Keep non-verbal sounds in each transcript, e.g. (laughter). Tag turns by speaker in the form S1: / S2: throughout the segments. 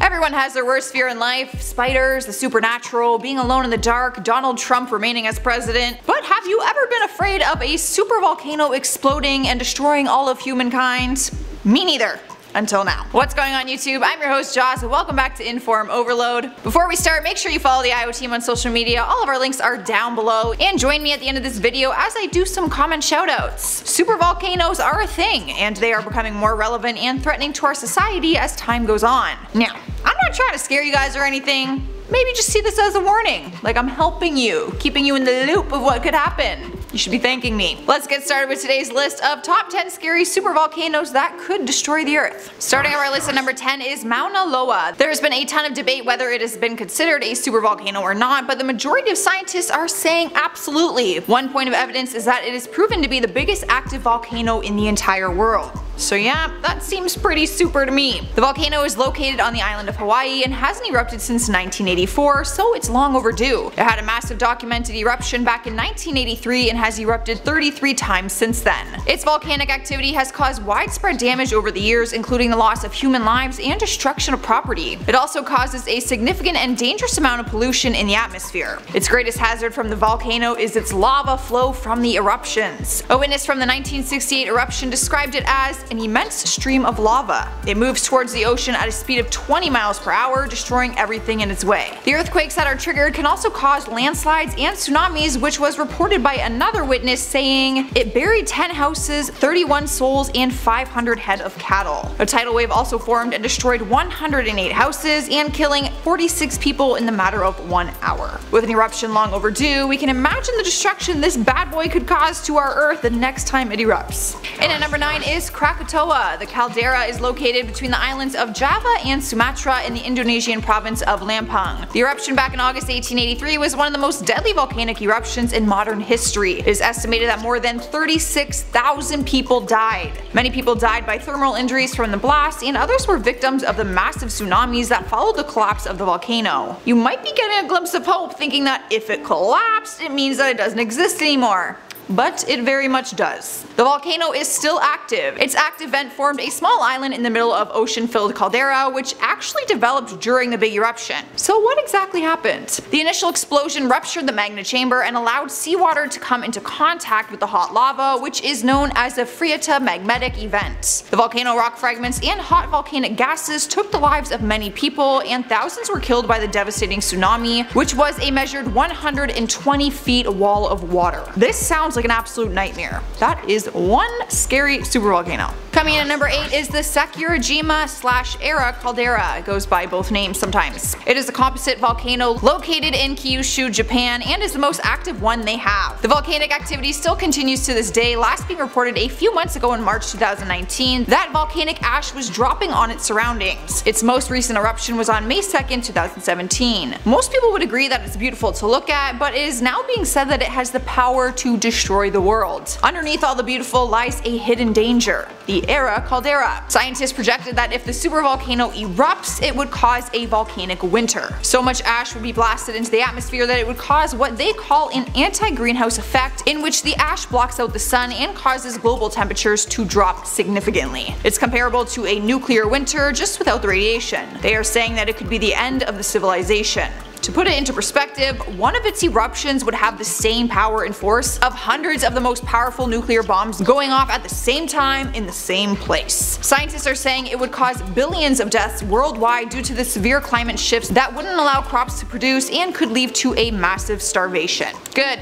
S1: Everyone has their worst fear in life, spiders, the supernatural, being alone in the dark, Donald Trump remaining as president. But have you ever been afraid of a super volcano exploding and destroying all of humankind? Me neither until now. What's going on YouTube? I'm your host Joss and welcome back to Inform Overload. Before we start, make sure you follow the IO team on social media. All of our links are down below and join me at the end of this video as I do some common shoutouts. Super volcanoes are a thing and they are becoming more relevant and threatening to our society as time goes on. Now, I'm not trying to scare you guys or anything. Maybe just see this as a warning, like I'm helping you, keeping you in the loop of what could happen. You should be thanking me. Let's get started with today's list of top 10 scary supervolcanoes that could destroy the earth. Starting our list at number 10 is Mauna Loa. There's been a ton of debate whether it has been considered a supervolcano or not, but the majority of scientists are saying absolutely. One point of evidence is that it is proven to be the biggest active volcano in the entire world. So yeah, that seems pretty super to me. The volcano is located on the island of Hawaii and hasn't erupted since 1984, so it's long overdue. It had a massive documented eruption back in 1983 and has erupted 33 times since then. Its volcanic activity has caused widespread damage over the years including the loss of human lives and destruction of property. It also causes a significant and dangerous amount of pollution in the atmosphere. Its greatest hazard from the volcano is its lava flow from the eruptions. A witness from the 1968 eruption described it as an immense stream of lava. It moves towards the ocean at a speed of 20 miles per hour, destroying everything in its way. The earthquakes that are triggered can also cause landslides and tsunamis which was reported by another witness saying it buried 10 houses, 31 souls, and 500 head of cattle. A tidal wave also formed and destroyed 108 houses and killing 46 people in the matter of one hour. With an eruption long overdue, we can imagine the destruction this bad boy could cause to our earth the next time it erupts. And at number 9 is Krakatoa Krakatoa. The caldera is located between the islands of Java and Sumatra in the Indonesian province of Lampung. The eruption back in August 1883 was one of the most deadly volcanic eruptions in modern history. It is estimated that more than 36,000 people died. Many people died by thermal injuries from the blast and others were victims of the massive tsunamis that followed the collapse of the volcano. You might be getting a glimpse of hope thinking that if it collapsed it means that it doesn't exist anymore but it very much does. The volcano is still active. Its active vent formed a small island in the middle of ocean-filled caldera which actually developed during the big eruption. So what exactly happened? The initial explosion ruptured the magma chamber and allowed seawater to come into contact with the hot lava which is known as a phreatomagmatic event. The volcano rock fragments and hot volcanic gases took the lives of many people and thousands were killed by the devastating tsunami which was a measured 120 feet wall of water. This sounds like like an absolute nightmare. That is one scary supervolcano. Coming in at number 8 is the Sakurajima slash Aira caldera. It goes by both names sometimes. It is a composite volcano located in Kyushu, Japan and is the most active one they have. The volcanic activity still continues to this day, last being reported a few months ago in March 2019 that volcanic ash was dropping on its surroundings. Its most recent eruption was on May 2nd, 2017. Most people would agree that it's beautiful to look at, but it is now being said that it has the power to destroy destroy the world. Underneath all the beautiful lies a hidden danger, the Aira caldera. Scientists projected that if the supervolcano erupts, it would cause a volcanic winter. So much ash would be blasted into the atmosphere that it would cause what they call an anti-greenhouse effect in which the ash blocks out the sun and causes global temperatures to drop significantly. It's comparable to a nuclear winter just without the radiation. They are saying that it could be the end of the civilization. To put it into perspective, one of its eruptions would have the same power and force of hundreds of the most powerful nuclear bombs going off at the same time in the same place. Scientists are saying it would cause billions of deaths worldwide due to the severe climate shifts that wouldn't allow crops to produce and could lead to a massive starvation. Good.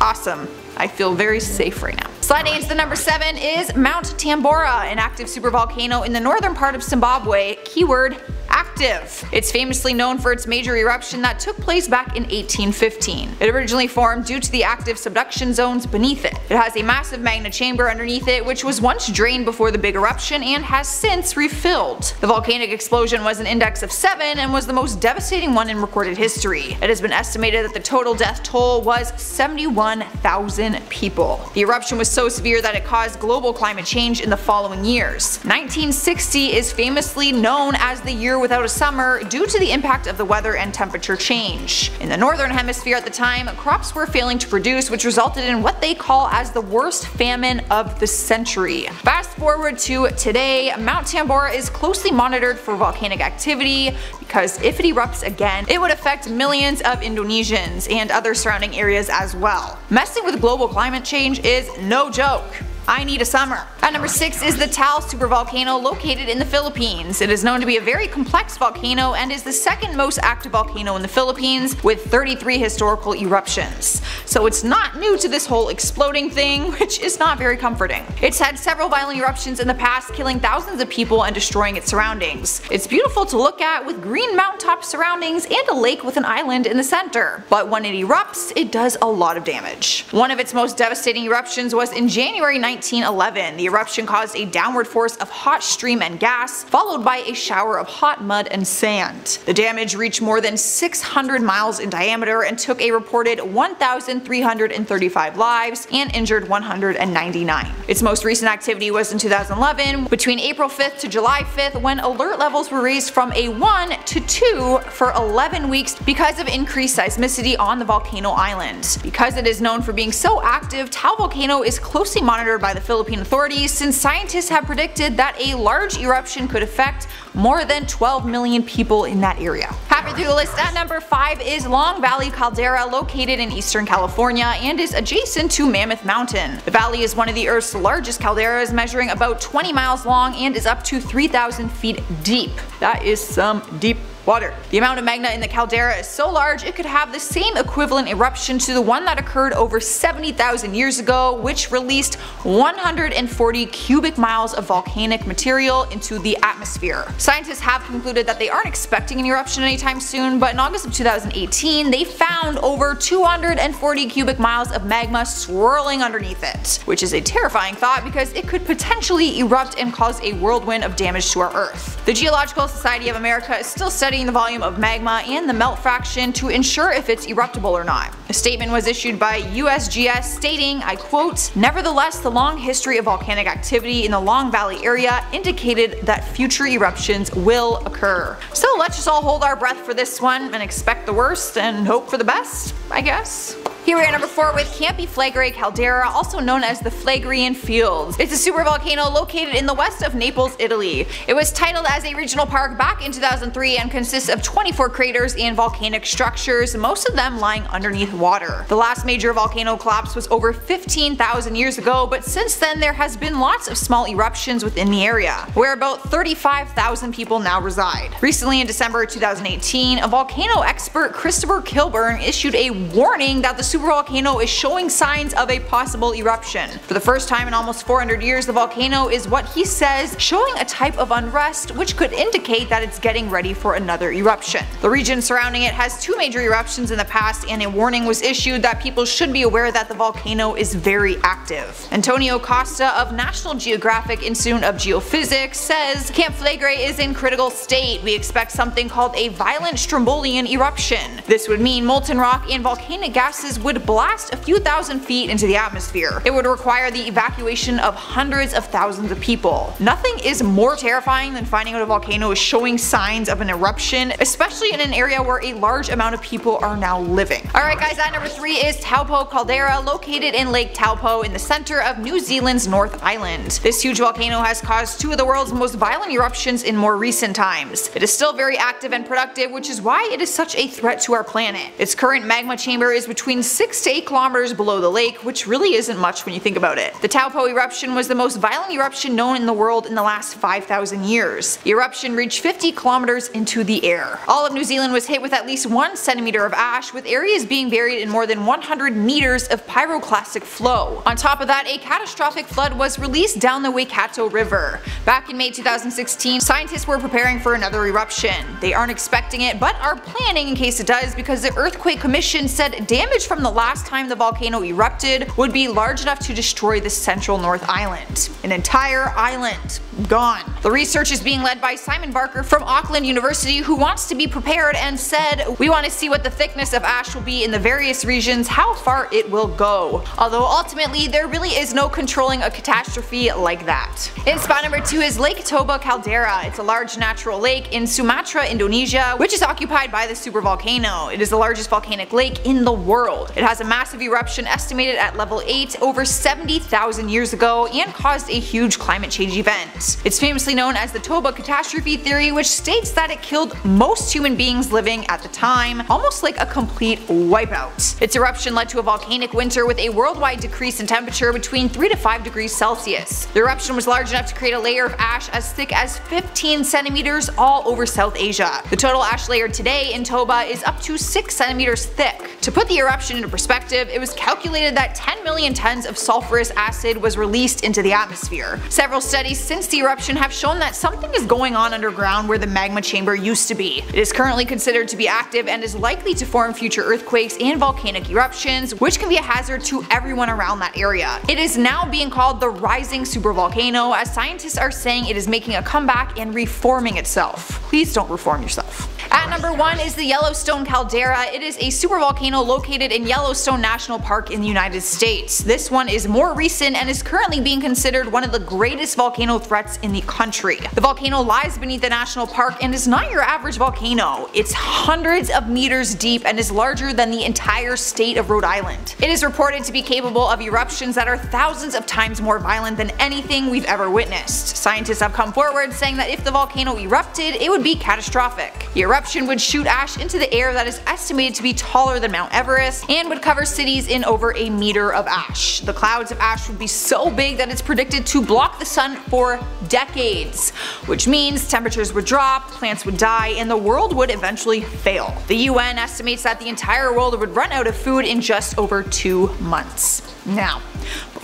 S1: Awesome. I feel very safe right now. Sliding into the number 7 is Mount Tambora, an active supervolcano in the northern part of Sumbawa, keyword active. It's famously known for its major eruption that took place back in 1815. It originally formed due to the active subduction zones beneath it. It has a massive magma chamber underneath it which was once drained before the big eruption and has since refilled. The volcanic explosion was an index of 7 and was the most devastating one in recorded history. It has been estimated that the total death toll was 71,000 people. The eruption was so severe that it caused global climate change in the following years. 1960 is famously known as the year without a summer due to the impact of the weather and temperature change. In the northern hemisphere at the time, crops were failing to produce which resulted in what they call as the worst famine of the century. Fast forward to today, Mount Tambora is closely monitored for volcanic activity because if it erupts again, it would affect millions of Indonesians and other surrounding areas as well. Messing with global climate change is no joke. I need a summer. At number 6 is the Taal supervolcano located in the Philippines. It is known to be a very complex volcano and is the second most active volcano in the Philippines with 33 historical eruptions. So it's not new to this whole exploding thing, (laughs) which is not very comforting. It's had several violent eruptions in the past killing thousands of people and destroying its surroundings. It's beautiful to look at with green mountaintop surroundings and a lake with an island in the center. But when it erupts, it does a lot of damage. One of its most devastating eruptions was in January 1911, the eruption caused a downward force of hot stream and gas, followed by a shower of hot mud and sand. The damage reached more than 600 miles in diameter and took a reported 1,335 lives and injured 199. Its most recent activity was in 2011, between April 5th to July 5th, when alert levels were raised from a 1 to 2 for 11 weeks because of increased seismicity on the volcano island. Because it is known for being so active, Taal volcano is closely monitored by the Philippine authorities since scientists have predicted that a large eruption could affect more than 12 million people in that area. Halfway through the list at number 5 is Long Valley Caldera located in eastern California and is adjacent to Mammoth Mountain. The valley is one of the Earth's largest calderas measuring about 20 miles long and is up to 3,000 feet deep. That is some deep water. The amount of magma in the caldera is so large it could have the same equivalent eruption to the one that occurred over 70,000 years ago which released 140 cubic miles of volcanic material into the atmosphere. Scientists have concluded that they aren't expecting an eruption anytime soon but in August of 2018 they found over 240 cubic miles of magma swirling underneath it, which is a terrifying thought because it could potentially erupt and cause a whirlwind of damage to our Earth. The Geological Society of America is still studying studying the volume of magma and the melt fraction to ensure if it's eruptible or not. A statement was issued by USGS stating, I quote, Nevertheless, the long history of volcanic activity in the Long Valley area indicated that future eruptions will occur. So let's just all hold our breath for this one and expect the worst and hope for the best, I guess. Here we are number 4 with Campi Flegrei Caldera, also known as the Phlegraean Fields. It's a supervolcano located in the west of Naples, Italy. It was titled as a regional park back in 2003 and consists of 24 craters and volcanic structures, most of them lying underneath water. The last major volcano collapse was over 15,000 years ago, but since then there has been lots of small eruptions within the area, where about 35,000 people now reside. Recently in December 2018, a volcano expert Christopher Kilburn issued a warning that the supervolcano is showing signs of a possible eruption. For the first time in almost 400 years, the volcano is what he says showing a type of unrest which could indicate that it's getting ready for another eruption. The region surrounding it has two major eruptions in the past and a warning was issued that people should be aware that the volcano is very active. Antonio Costa of National Geographic Institute of Geophysics says Camp Flegrei is in critical state. We expect something called a violent Strombolian eruption. This would mean molten rock and volcanic gases would blast a few thousand feet into the atmosphere. It would require the evacuation of hundreds of thousands of people. Nothing is more terrifying than finding out a volcano is showing signs of an eruption, especially in an area where a large amount of people are now living. Alright guys, at number 3 is Taupo Caldera located in Lake Taupo in the center of New Zealand's North Island. This huge volcano has caused two of the world's most violent eruptions in more recent times. It is still very active and productive which is why it is such a threat to our planet. Its current magma chamber is between 6 to 8 kilometers below the lake, which really isn't much when you think about it. The Taupo eruption was the most violent eruption known in the world in the last 5,000 years. The eruption reached 50 kilometers into the air. All of New Zealand was hit with at least 1 centimeter of ash, with areas being buried in more than 100 meters of pyroclastic flow. On top of that, a catastrophic flood was released down the Waikato River. Back in May 2016, scientists were preparing for another eruption. They aren't expecting it, but are planning in case it does because the Earthquake Commission said damage from the last time the volcano erupted would be large enough to destroy the central North Island. An entire island. gone. The research is being led by Simon Barker from Auckland University who wants to be prepared and said, we want to see what the thickness of ash will be in the various regions, how far it will go. Although ultimately there really is no controlling a catastrophe like that. In spot number 2 is Lake Toba Caldera. It's a large natural lake in Sumatra, Indonesia, which is occupied by the supervolcano. It is the largest volcanic lake in the world. It has a massive eruption estimated at level 8 over 70,000 years ago and caused a huge climate change event. It's famously known as the Toba catastrophe theory which states that it killed most human beings living at the time, almost like a complete wipeout. Its eruption led to a volcanic winter with a worldwide decrease in temperature between 3 to 5 degrees Celsius. The eruption was large enough to create a layer of ash as thick as 15 centimeters all over South Asia. The total ash layer today in Toba is up to 6 centimeters thick. To put the eruption into perspective, it was calculated that 10 million tons of sulfurous acid was released into the atmosphere. Several studies since the eruption have shown that something is going on underground where the magma chamber used to be. It is currently considered to be active and is likely to form future earthquakes and volcanic eruptions, which can be a hazard to everyone around that area. It is now being called the rising supervolcano as scientists are saying it is making a comeback and reforming itself. Please don't reform yourself. At number 1 is the Yellowstone Caldera. It is a supervolcano located in Yellowstone National Park in the United States. This one is more recent and is currently being considered one of the greatest volcano threats in the country. The volcano lies beneath the national park and is not your average volcano. It's hundreds of meters deep and is larger than the entire state of Rhode Island. It is reported to be capable of eruptions that are thousands of times more violent than anything we've ever witnessed. Scientists have come forward saying that if the volcano erupted, it would be catastrophic. The would shoot ash into the air that is estimated to be taller than Mount Everest and would cover cities in over a meter of ash. The clouds of ash would be so big that it's predicted to block the sun for decades, which means temperatures would drop, plants would die, and the world would eventually fail. The UN estimates that the entire world would run out of food in just over two months. Now,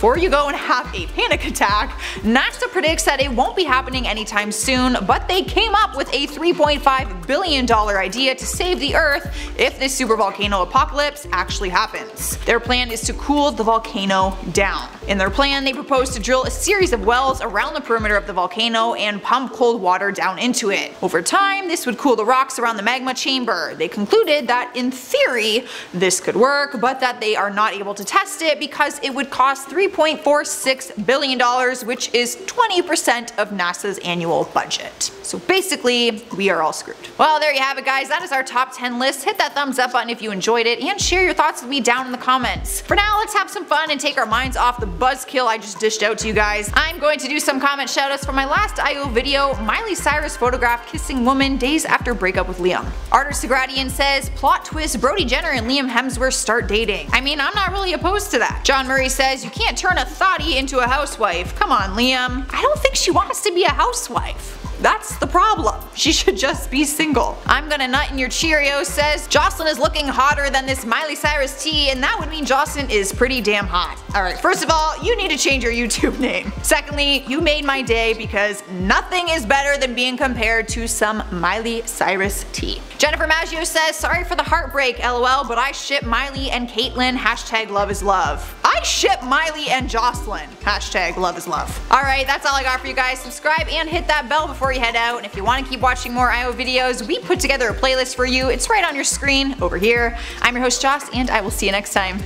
S1: before you go and have a panic attack, NASA predicts that it won't be happening anytime soon, but they came up with a $3.5 billion idea to save the Earth if this supervolcano apocalypse actually happens. Their plan is to cool the volcano down. In their plan, they propose to drill a series of wells around the perimeter of the volcano and pump cold water down into it. Over time, this would cool the rocks around the magma chamber. They concluded that in theory, this could work, but that they are not able to test it because it would cost 3 $3.46 billion, which is 20% of NASA's annual budget. So basically, we are all screwed. Well, there you have it guys, that is our top 10 list. Hit that thumbs up button if you enjoyed it, and share your thoughts with me down in the comments. For now, let's have some fun and take our minds off the buzzkill I just dished out to you guys. I'm going to do some comment shoutouts for my last IO video, Miley Cyrus photographed kissing woman days after breakup with Liam. Arter Segradian says, plot twist Brody Jenner and Liam Hemsworth start dating. I mean, I'm not really opposed to that. John Murray says, you can't turn a thotty into a housewife. Come on, Liam. I don't think she wants to be a housewife. That's the problem. She should just be single. I'm gonna nut in your Cheerio says Jocelyn is looking hotter than this Miley Cyrus tea and that would mean Jocelyn is pretty damn hot. Alright, first of all, you need to change your YouTube (laughs) name. Secondly, you made my day because nothing is better than being compared to some Miley Cyrus tea. Jennifer Maggio says, sorry for the heartbreak lol but I ship Miley and Caitlyn hashtag love is love. I ship Miley and Jocelyn hashtag love is love. Alright, that's all I got for you guys. Subscribe and hit that bell before you head out. And if you want to keep watching more IO videos, we put together a playlist for you. It's right on your screen over here. I'm your host Joss and I will see you next time.